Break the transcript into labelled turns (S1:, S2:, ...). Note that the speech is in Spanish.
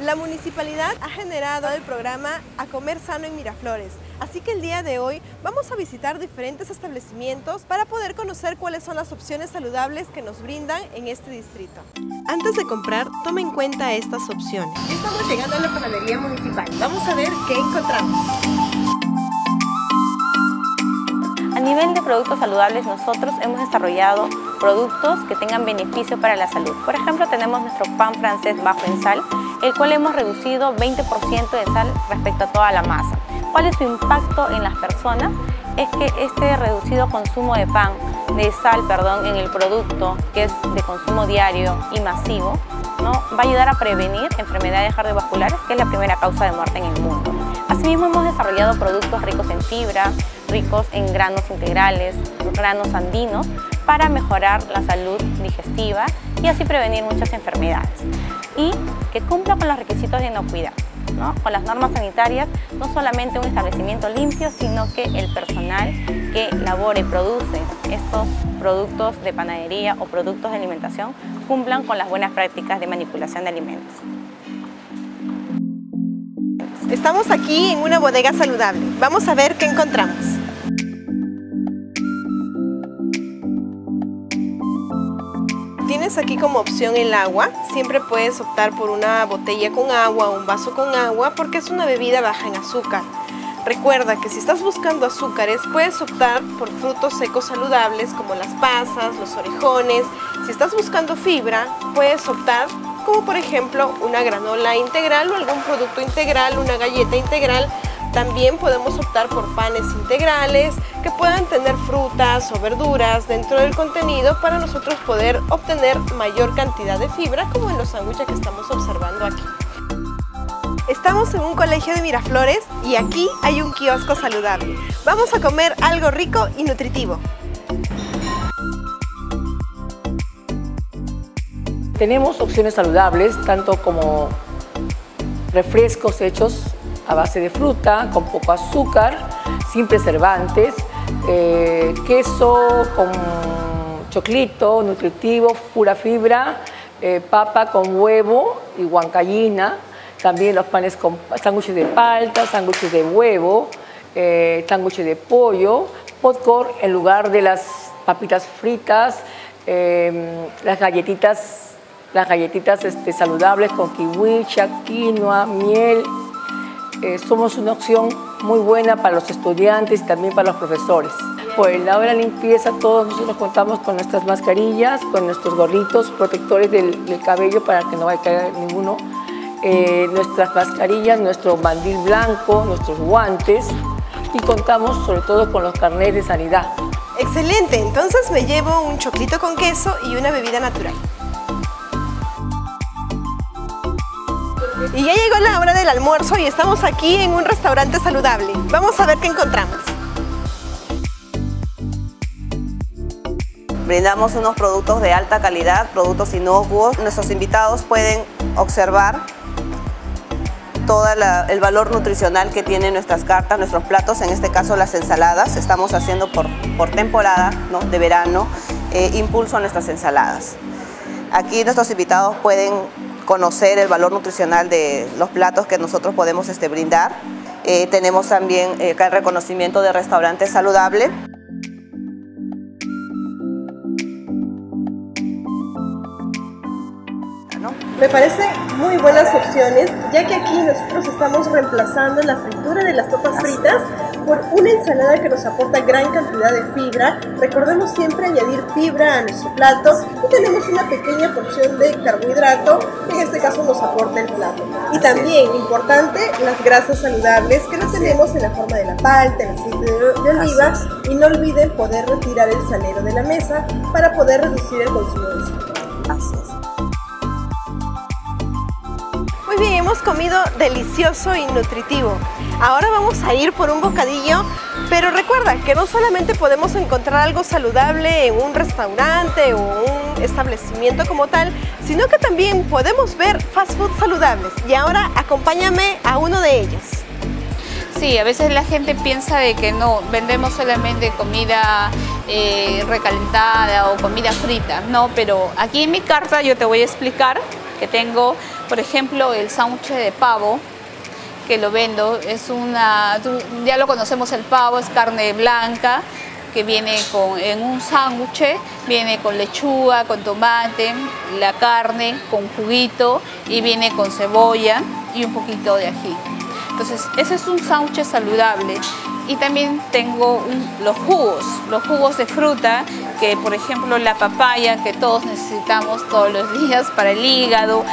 S1: La municipalidad ha generado el programa A Comer Sano en Miraflores, así que el día de hoy vamos a visitar diferentes establecimientos para poder conocer cuáles son las opciones saludables que nos brindan en este distrito. Antes de comprar, toma en cuenta estas opciones. Estamos llegando a la panadería municipal. Vamos a ver qué encontramos.
S2: A nivel de productos saludables, nosotros hemos desarrollado productos que tengan beneficio para la salud. Por ejemplo, tenemos nuestro pan francés bajo en sal, el cual hemos reducido 20% de sal respecto a toda la masa. ¿Cuál es su impacto en las personas? Es que este reducido consumo de pan, de sal, perdón, en el producto, que es de consumo diario y masivo, ¿no? va a ayudar a prevenir enfermedades cardiovasculares, que es la primera causa de muerte en el mundo. Asimismo, hemos desarrollado productos ricos en fibra, ricos en granos integrales, granos andinos, para mejorar la salud digestiva y así prevenir muchas enfermedades. Y que cumpla con los requisitos de inocuidad, ¿no? con las normas sanitarias, no solamente un establecimiento limpio, sino que el personal que labore y produce estos productos de panadería o productos de alimentación cumplan con las buenas prácticas de manipulación de alimentos.
S1: Estamos aquí en una bodega saludable. Vamos a ver qué encontramos. Aquí como opción el agua. Siempre puedes optar por una botella con agua o un vaso con agua porque es una bebida baja en azúcar. Recuerda que si estás buscando azúcares, puedes optar por frutos secos saludables como las pasas, los orejones. Si estás buscando fibra, puedes optar como por ejemplo una granola integral o algún producto integral, una galleta integral. También podemos optar por panes integrales que puedan tener frutas o verduras dentro del contenido para nosotros poder obtener mayor cantidad de fibra como en los sándwiches que estamos observando aquí. Estamos en un colegio de Miraflores y aquí hay un kiosco saludable. Vamos a comer algo rico y nutritivo.
S3: Tenemos opciones saludables, tanto como refrescos hechos a base de fruta, con poco azúcar, sin preservantes, eh, queso con choclito, nutritivo, pura fibra, eh, papa con huevo y huancallina, también los panes con sándwiches de palta, sándwiches de huevo, eh, sándwiches de pollo, popcorn en lugar de las papitas fritas, las galletitas las galletitas este, saludables con kiwi, quinoa, miel. Eh, somos una opción muy buena para los estudiantes y también para los profesores. Por el lado de la limpieza, todos nosotros contamos con nuestras mascarillas, con nuestros gorritos protectores del, cabello para que no vaya a caer ninguno, eh, nuestras mascarillas, nuestro mandil blanco, nuestros guantes y contamos sobre todo con los carnets de sanidad.
S1: Excelente, entonces me llevo un choclito con queso y una bebida natural. Y ya llegó la hora del almuerzo y estamos aquí en un restaurante saludable. Vamos a ver qué encontramos.
S4: Brindamos unos productos de alta calidad, productos inocuos. Nuestros invitados pueden observar todo el valor nutricional que tienen nuestras cartas, nuestros platos, en este caso las ensaladas. Estamos haciendo por, por temporada ¿no? de verano eh, impulso a nuestras ensaladas. Aquí nuestros invitados pueden conocer el valor nutricional de los platos que nosotros podemos este, brindar. Eh, tenemos también eh, el reconocimiento de restaurante saludable.
S1: Me parece muy buenas opciones, ya que aquí nosotros estamos reemplazando la fritura de las papas fritas por una ensalada que nos aporta gran cantidad de fibra. Recordemos siempre añadir fibra a nuestro plato y tenemos una pequeña porción de carbohidrato, que en este caso nos aporta el plato. Y también, importante, las grasas saludables que no tenemos en la forma de la palta, el aceite de, oliva. Y no olviden poder retirar el salero de la mesa para poder reducir el consumo de azúcar comido delicioso y nutritivo. Ahora vamos a ir por un bocadillo, pero recuerda que no solamente podemos encontrar algo saludable en un restaurante o un establecimiento como tal, sino que también podemos ver fast food saludables. Y ahora acompáñame a uno de ellos.
S5: Sí, a veces la gente piensa de que no, vendemos solamente comida eh, recalentada o comida frita, no, pero aquí en mi carta yo te voy a explicar que tengo, por ejemplo, el sándwich de pavo, que lo vendo, es una, ya lo conocemos el pavo, es carne blanca, que viene con, en un sándwich, viene con lechuga, con tomate, la carne con juguito y viene con cebolla y un poquito de ají. Entonces, ese es un sándwich saludable. Y también tengo los jugos, los jugos de fruta, que por ejemplo la papaya, que todos necesitamos todos los días para el hígado.